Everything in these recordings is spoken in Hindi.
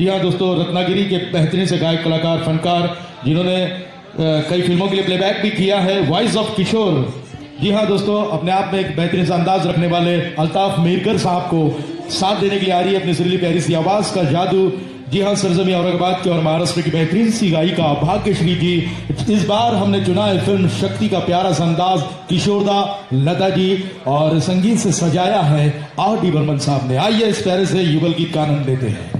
जी हाँ दोस्तों रत्नागिरी के बेहतरीन से गायक, कलाकार, फनकार, जिन्होंने कई फ़िल्मों के लिए प्लेबैक भी किया है। वॉइस ऑफ़ किशोर जी हाँ दोस्तों, अपने आप में एक बेहतरीन सा अंदाज रखने वाले अल्ताफ मीरकर साहब को साथ देने के लिए आ रही है अपनी सुरीली प्यारी सी आवाज़ का जादू। जी हाँ सरजमी औरंगाबाद के और महाराष्ट्र की बेहतरीन सी गायिका भाग्यश्री जी, इस बार हमने चुना है फ़िल्म शक्ति का प्यारा सा अंदाज। किशोरदा लता जी और संगीत से सजाया है आर डी बर्मन साहब ने। आइए इस प्यारे से युगल गीत का आनंद लेते हैं।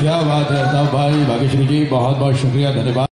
क्या बात है तब भाई भाग्यश्री जी बहुत बहुत शुक्रिया धन्यवाद।